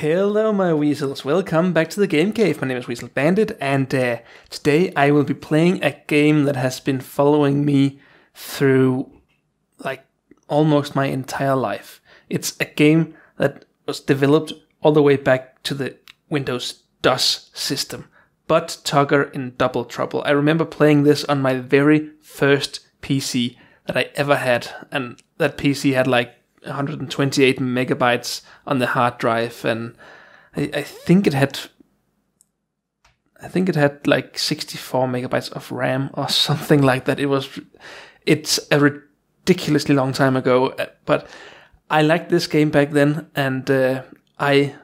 Hello, my weasels. Welcome back to the Game Cave. My name is Weasel Bandit, and uh, today I will be playing a game that has been following me through like almost my entire life. It's a game that was developed all the way back to the Windows DOS system, Bud Tucker in Double Trouble. I remember playing this on my very first PC that I ever had, and that PC had like 128 megabytes on the hard drive, and I, I think it had. I think it had like 64 megabytes of RAM or something like that. It was, it's a ridiculously long time ago, uh, but I liked this game back then, and uh, I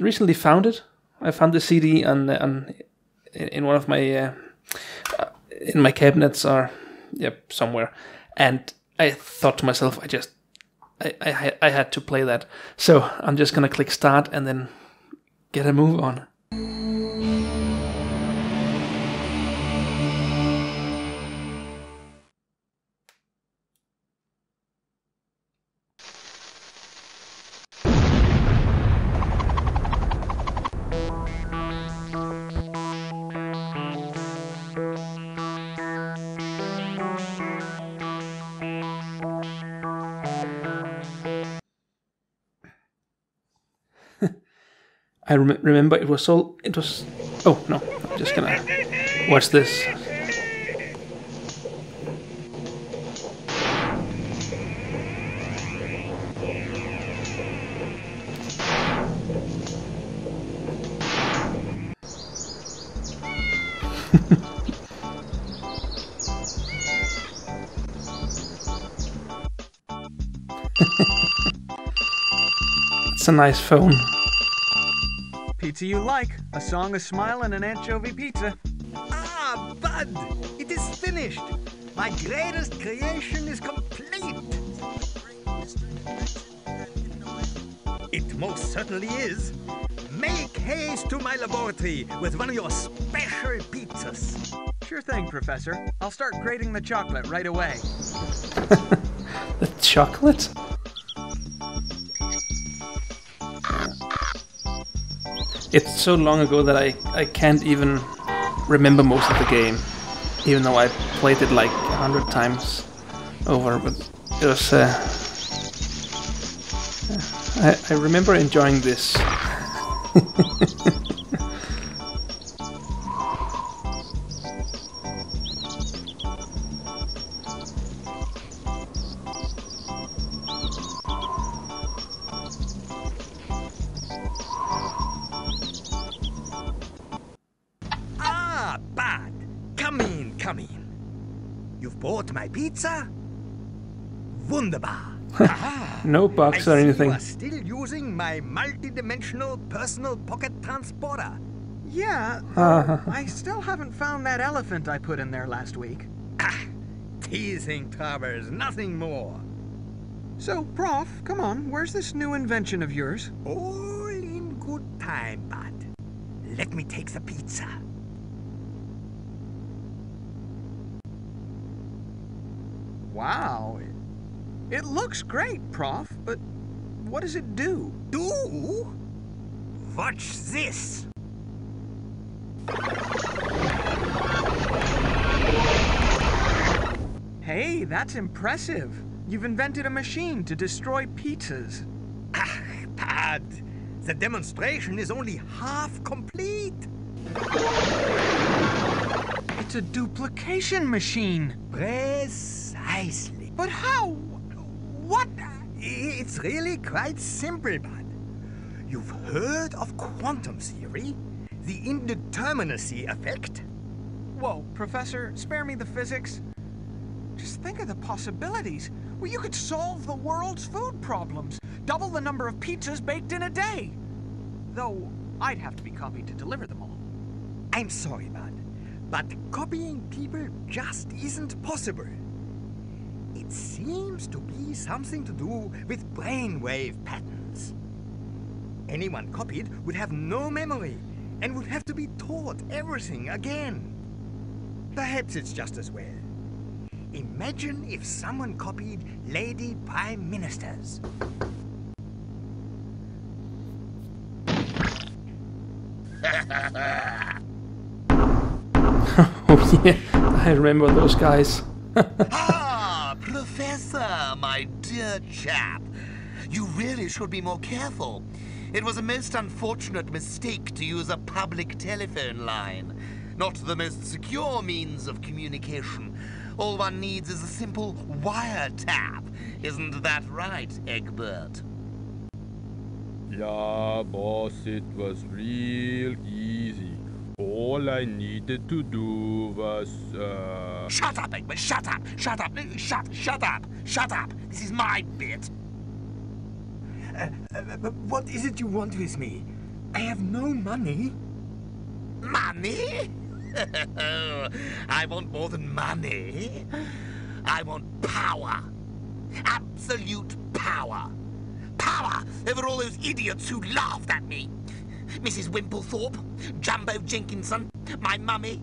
recently found it. I found the CD on on in one of my uh, in my cabinets or yep somewhere, and I thought to myself, I just I, I I had to play that. So I'm just gonna click start and then get a move on. I rem- remember it was all. It was. Oh no! I'm just gonna watch this. it's a nice phone. Pizza you like, a song, a smile, and an anchovy pizza. Ah, Bud! It is finished! My greatest creation is complete! It most certainly is. Make haste to my laboratory with one of your special pizzas. Sure thing, Professor. I'll start grating the chocolate right away. The chocolate? It's so long ago that I, I can't even remember most of the game, even though I played it like a hundred times over. But it was. Uh, I, I remember enjoying this. No box I or see anything. You are still using my multi-dimensional personal pocket transporter. Yeah, Uh-huh. I still haven't found that elephant I put in there last week. Ah, teasing, Travers, nothing more. So, Prof, come on, where's this new invention of yours? All in good time, Bud. Let me take the pizza. Wow. It, looks great, Prof, but what does it do? Do? Watch this. Hey, that's impressive. You've invented a machine to destroy pizzas. Ah, Bud. The demonstration is only half complete. It's a duplication machine. Precisely. But how? It's really quite simple, Bud. You've heard of quantum theory? The indeterminacy effect? Whoa, Professor, spare me the physics. Just think of the possibilities. Well, you could solve the world's food problems, double the number of pizzas baked in a day. Though I'd have to be copied to deliver them all. I'm sorry, Bud, but copying people just isn't possible. It seems to be something to do with brainwave patterns. Anyone copied would have no memory and would have to be taught everything again. Perhaps it's just as well. Imagine if someone copied Lady Prime Ministers. oh yeah, I remember those guys. Ah, my dear chap. You really should be more careful. It was a most unfortunate mistake to use a public telephone line. Not the most secure means of communication. All one needs is a simple wiretap. Isn't that right, Egbert? Yeah, boss, it was real easy. All I needed to do was, uh... Shut up, Egbert, shut up, shut up, shut, shut up, shut up. This is my bit. Uh, uh, what is it you want with me? I have no money. Money? I want more than money. I want power. Absolute power. Power over all those idiots who laughed at me. Mrs. Wimplethorpe, Jumbo Jenkinson, my mummy,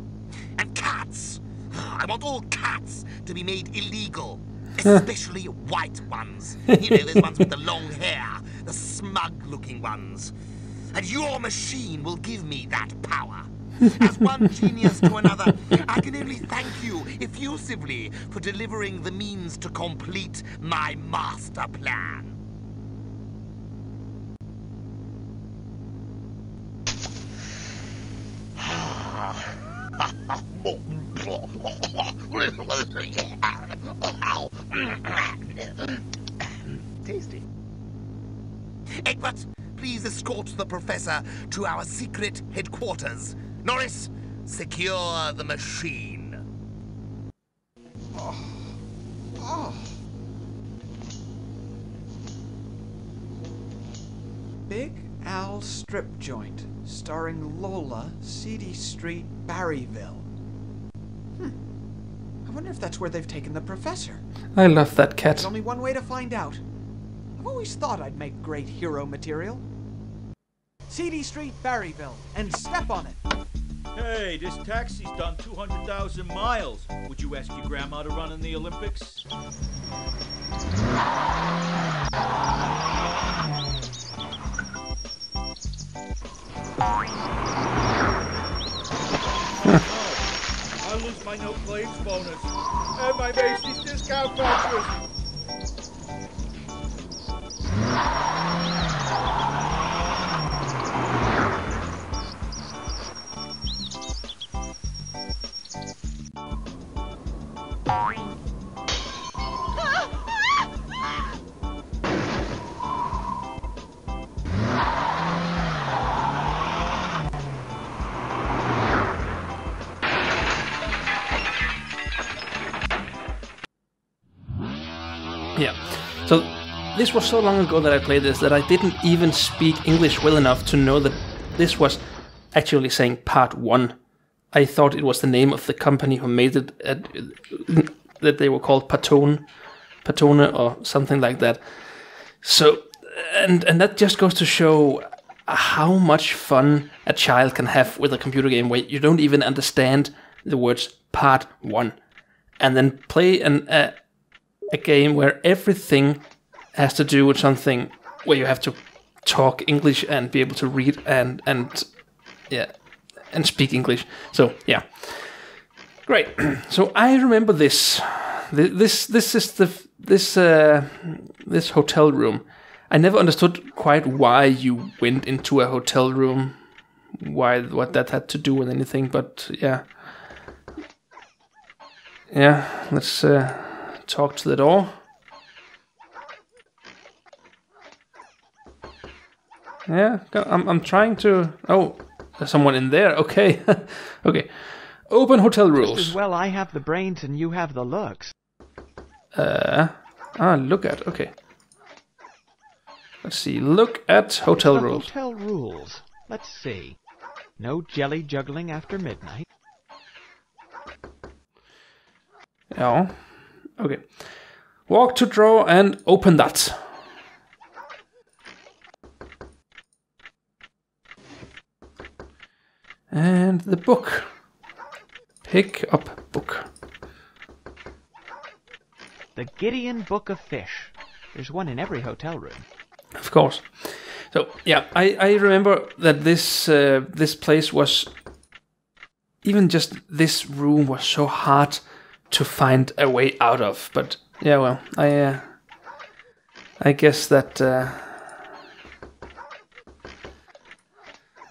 and cats. I want all cats to be made illegal. Especially white ones. You know, those ones with the long hair, the smug looking ones. And your machine will give me that power. As one genius to another, I can only thank you effusively for delivering the means to complete my master plan. Tasty. Egbert, please escort the professor to our secret headquarters. Norris, secure the machine. Big Al Strip Joint, starring Lola, Seedy Street, Barryville. I wonder if that's where they've taken the professor. I love that cat. There's only one way to find out. I've always thought I'd make great hero material. Seedy Street, Barryville, and step on it. Hey, this taxi's done 200,000 miles. Would you ask your grandma to run in the Olympics? No claims bonus and my Macy's discount vouchers. This was so long ago that I played this that I didn't even speak English well enough to know that this was actually saying part one. I thought it was the name of the company who made it, at, that they were called Patone, Patone or something like that. So, and and that just goes to show how much fun a child can have with a computer game where you don't even understand the words part one, and then play an a, a game where everything has to do with something where you have to talk English and be able to read and and yeah and speak English. So yeah, great. so I remember this. This this is the this uh, this hotel room. I never understood quite why you went into a hotel room, why what that had to do with anything. But yeah, yeah. Let's uh, talk to the door. Yeah, I'm I'm trying to. Oh, there's someone in there. Okay, okay. Open hotel rules. well, I have the brains and you have the looks. Uh, ah, look at. Okay. Let's see. Look at hotel the rules. hotel rules. Let's see. No jelly juggling after midnight. Yeah. Okay. Walk to draw and open that. And the book. Pick up book. The Gideon Book of Fish. There's one in every hotel room. Of course. So yeah, I, I remember that this uh, this place was even just this room was so hard to find a way out of. But yeah, well, I uh, I guess that uh,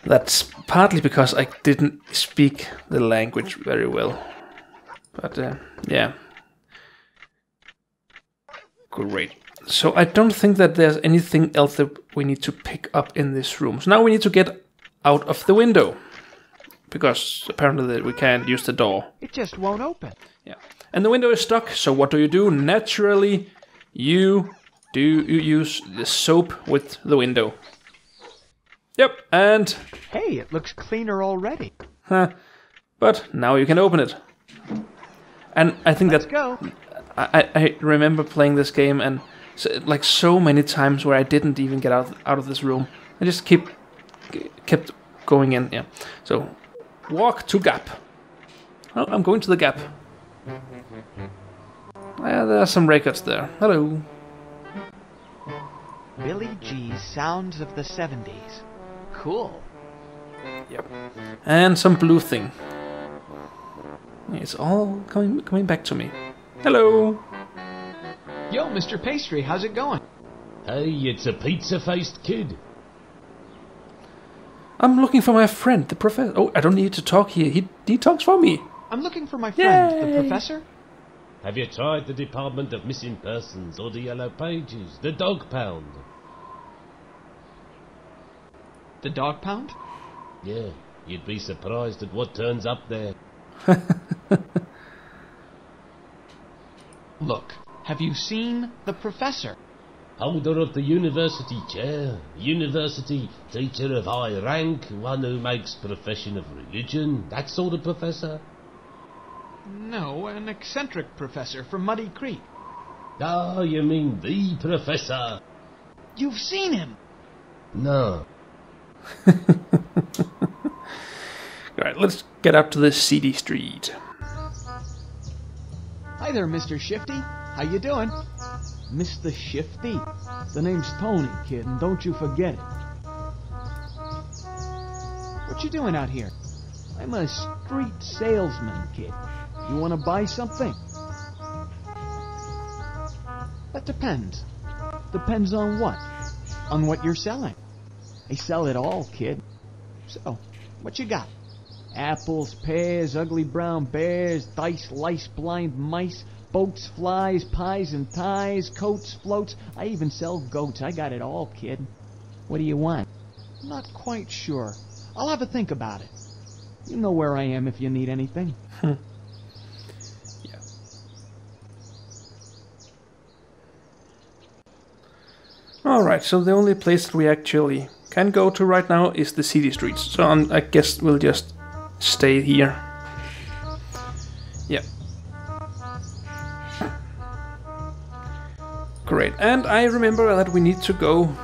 that's partly because I didn't speak the language very well. But uh, yeah, great. So I don't think that there's anything else that we need to pick up in this room. So now we need to get out of the window because apparently we can't use the door. It just won't open. Yeah. And the window is stuck, so what do you do? Naturally, you do you use the soap with the window. Yep, and Hey, it looks cleaner already. huh, but now you can open it. And I think Let's that go. I, I- I remember playing this game and so, like so many times where I didn't even get out out of this room. I just keep kept going in. Yeah. So walk to gap. Oh, I'm going to the gap. Yeah, there are some records there. Hello. Billy G's Sounds of the 70s. Cool. Yep. And some blue thing. It's all coming coming back to me. Hello. Yo, Mr. Pastry, how's it going? Hey, it's a pizza-faced kid. I'm looking for my friend, the professor. Oh, I don't need to talk here. He he talks for me. I'm looking for my friend, Yay! the professor. Have you tried the Department of Missing Persons or the Yellow Pages, the Dog Pound? The dog pound? Yeah, you'd be surprised at what turns up there. Look, have you seen the professor? Holder of the university chair, university teacher of high rank, one who makes profession of religion, that sort of professor. No, an eccentric professor from Muddy Creek. Oh, you mean the professor? You've seen him! No. All right, let's get up to this seedy street. Hi there, Mr. Shifty. How you doing? Mr. Shifty. The name's Tony, kid, and don't you forget it. What you doing out here? I'm a street salesman, kid. You want to buy something? That depends. Depends on what. On what you're selling. I sell it all, kid. So, what you got? Apples, pears, ugly brown bears, dice, lice, blind mice, boats, flies, pies and ties, coats, floats. I even sell goats. I got it all, kid. What do you want? Not quite sure. I'll have a think about it. You know where I am if you need anything. Hmm. Yeah. All right, so the only place we actually can go to right now is the city streets. So um, I guess we'll just stay here. Yep. Great, and I remember that we need to go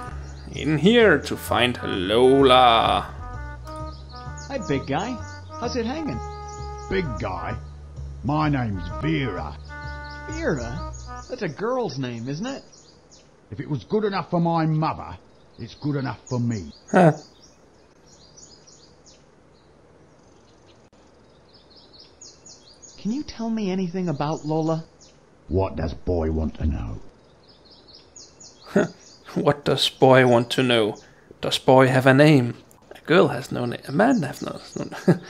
in here to find Lola. Hey, big guy. How's it hanging? Big guy. My name's Vera. Vera? That's a girl's name, isn't it? If it was good enough for my mother, it's good enough for me. Huh. Can you tell me anything about Lola? What does boy want to know? What does boy want to know? Does boy have a name? A girl has no name. A man has no. no.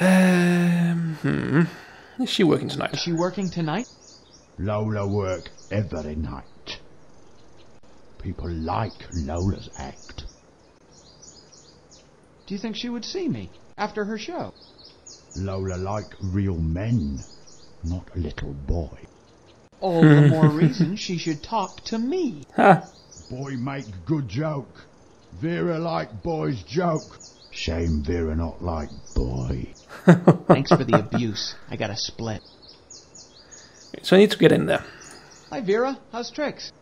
um, hmm. Is she working tonight? Is she working tonight? Lola work every night. People like Lola's act. Do you think she would see me after her show? Lola like real men, not a little boy. All the more reason she should talk to me. Ha! Boy make good joke. Vera like boy's joke. Shame Vera not like boy. Thanks for the abuse. I got a split. So I need to get in there. Hi, Vera. How's tricks?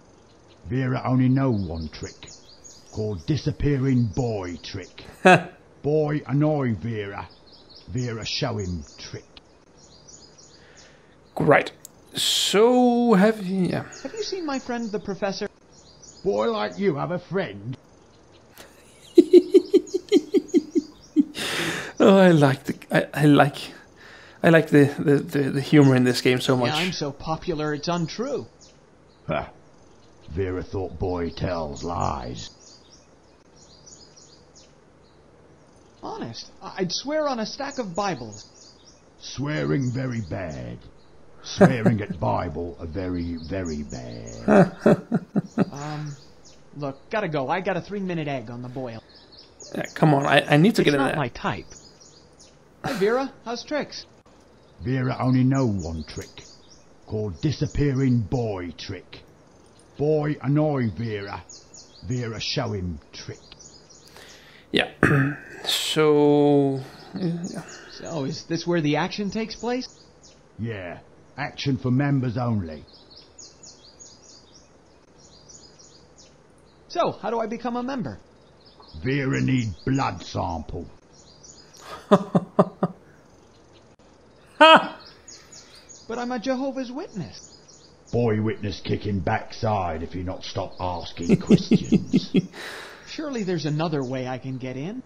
Vera only know one trick. Called disappearing boy trick. boy annoy Vera. Vera show him trick. Great. So have you? Yeah. Have you seen my friend the professor? Boy like you have a friend? Oh, I like the I, I like I like the, the, the, the humor in this game so much. Yeah, I'm so popular it's untrue. Ha. Vera thought boy tells lies. Honest, I- I'd swear on a stack of Bibles. Swearing very bad. Swearing at Bible are very, very bad. Um, look, gotta go. I got a three-minute egg on the boil. Yeah, come on, I, I need to it's get in not my type. Hi, Vera. How's tricks? Vera only know one trick, called disappearing boy trick. Boy annoy Vera. Vera show him trick. Yeah. so yeah. So, is this where the action takes place? Yeah, action for members only. So, how do I become a member? Vera need blood sample. ha! But I'm a Jehovah's Witness. Boy witness kicking backside if you not stop asking questions. Surely there's another way I can get in.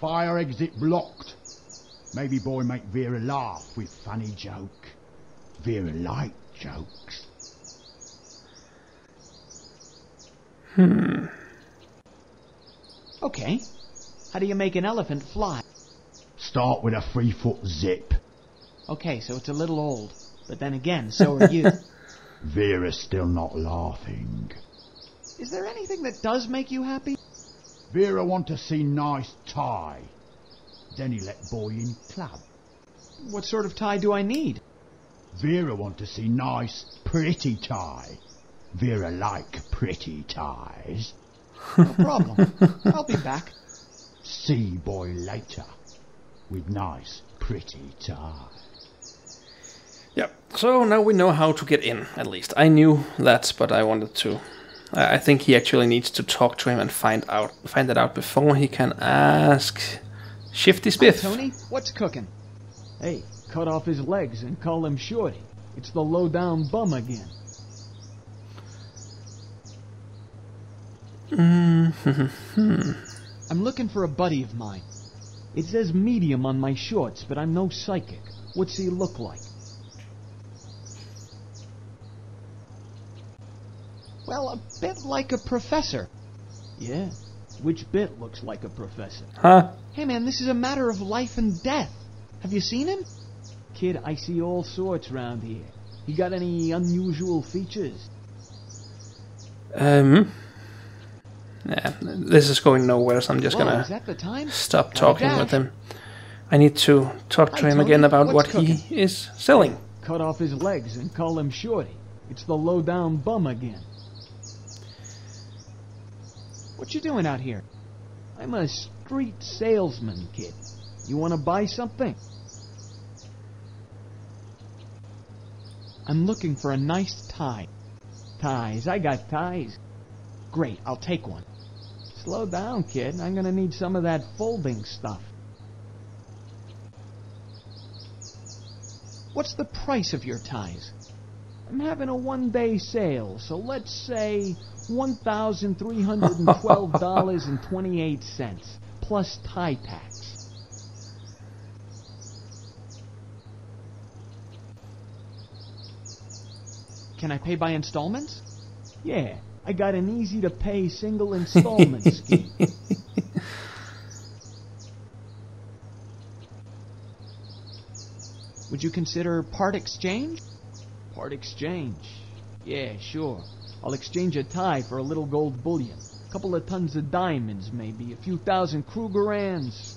Fire exit blocked. Maybe boy make Vera laugh with funny joke. Vera like jokes. Hmm. Okay. How do you make an elephant fly? Start with a three foot zip. Okay, so it's a little old. But then again, so are you. Vera's still not laughing. Is there anything that does make you happy? Vera want to see nice tie. Then he let boy in club. What sort of tie do I need? Vera want to see nice, pretty tie. Vera like pretty ties. No problem. I'll be back. See boy later. With nice, pretty tie. Yeah. So now we know how to get in. At least I knew that, but I wanted to. I I think he actually needs to talk to him and find out find that out before he can ask Shifty Spiff. Tony, what's cooking? Hey, cut off his legs and call him Shorty. It's the low-down bum again. Mm-hmm. I'm looking for a buddy of mine. It says medium on my shorts, but I'm no psychic. What's he look like? Well, a bit like a professor. Yeah, which bit looks like a professor? Huh? Hey man, this is a matter of life and death. Have you seen him? Kid, I see all sorts round here. He got any unusual features? Um. Yeah, this is going nowhere, so I'm just Whoa, gonna the time? stop talking with him. I need to talk to Hi, him again about what he is selling. Cut off his legs and call him Shorty. It's the low-down bum again. What you doing out here? I'm a street salesman, kid. You want to buy something? I'm looking for a nice tie. Ties. I got ties. Great, I'll take one. Slow down, kid. I'm gonna need some of that folding stuff. What's the price of your ties? I'm having a one-day sale, so let's say $1,312.28 plus tie tax. Can I pay by installments? Yeah, I got an easy-to-pay single installment scheme. Would you consider part exchange? Part exchange. Yeah, sure. I'll exchange a tie for a little gold bullion. A couple of tons of diamonds, maybe. A few thousand Krugerrands.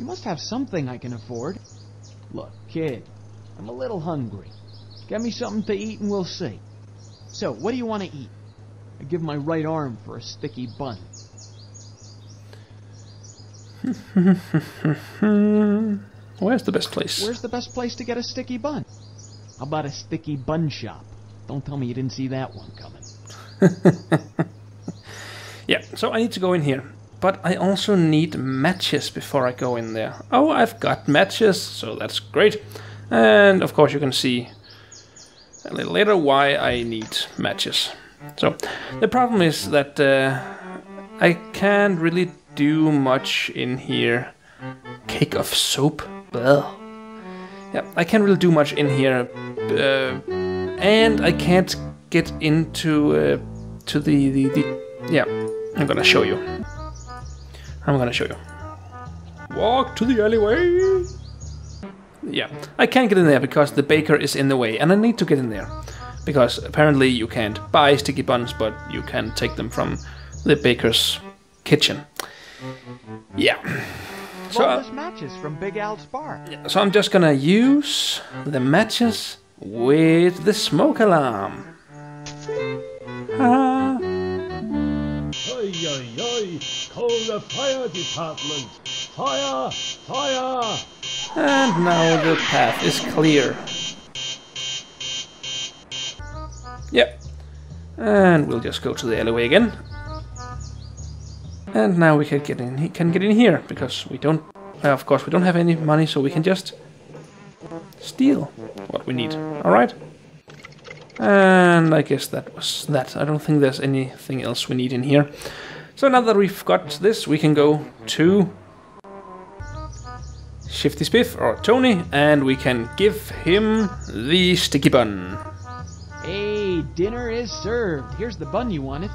You must have something I can afford. Look, kid, I'm a little hungry. Get me something to eat and we'll see. So, what do you want to eat? I give my right arm for a sticky bun. Where's the best place? Where's the best place to get a sticky bun? How about a sticky bun shop? Don't tell me you didn't see that one coming. Yeah, so I need to go in here. But I also need matches before I go in there. Oh, I've got matches, so that's great. And of course you can see a little later why I need matches. So the problem is that uh, I can't really do much in here. Cake of soap. Well, yeah, I can't really do much in here, uh, and I can't get into uh, to the, the the yeah. I'm gonna show you. I'm gonna show you. Walk to the alleyway. Yeah, I can't get in there because the baker is in the way, and I need to get in there because apparently you can't buy sticky buns, but you can take them from the baker's kitchen. Yeah. So, Boneless matches from Big Al's bar. so I'm just gonna use the matches with the smoke alarm. Ah. Oi, oi, oi! Call the fire department! Fire! Fire! And now the path is clear. Yep. And we'll just go to the alleyway again. And now we can get in. He can get in here because we don't. Uh, of course, we don't have any money, so we can just steal what we need. All right. And I guess that was that. I don't think there's anything else we need in here. So now that we've got this, we can go to Shifty Spiff or Tony, and we can give him the sticky bun. Hey, dinner is served. Here's the bun you wanted.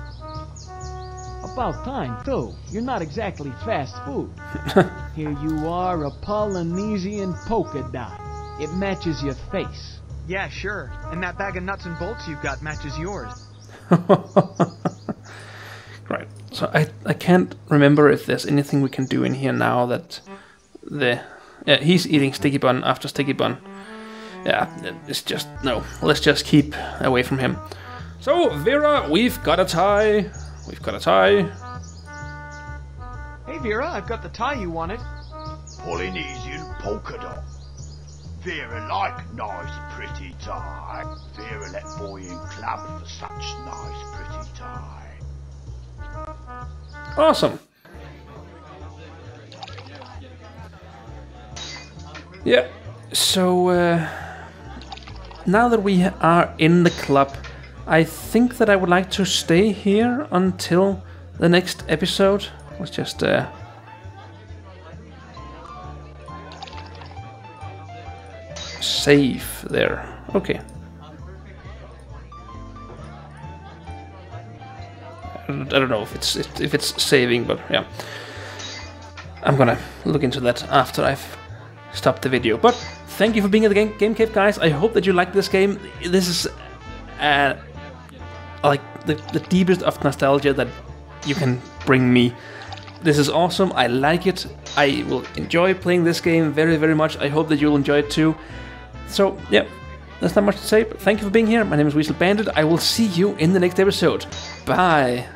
About time, too. You're not exactly fast food. Here you are, a Polynesian polka dot. It matches your face. Yeah, sure. And that bag of nuts and bolts you've got matches yours. Right. So I I can't remember if there's anything we can do in here now that the yeah he's eating sticky bun after sticky bun. Yeah, it's just no. Let's just keep away from him. So Vera, we've got a tie. We've got a tie. Hey, Vera, I've got the tie you wanted. Polynesian polka dot. Vera like nice pretty tie. Vera let boy in club for such nice pretty tie. Awesome. Yeah. So uh, now that we are in the club, I think that I would like to stay here until the next episode. Let's just uh, save there. Okay. I don't know if it's if it's saving, but yeah. I'm gonna look into that after I've stopped the video. But thank you for being at the Game, game Cave, guys. I hope that you like this game. This is uh, like the, the deepest of nostalgia that you can bring me. This is awesome. I like it. I will enjoy playing this game very, very much. I hope that you'll enjoy it too. So, yeah, there's not much to say, but thank you for being here. My name is Weasel Bandit. I will see you in the next episode. Bye.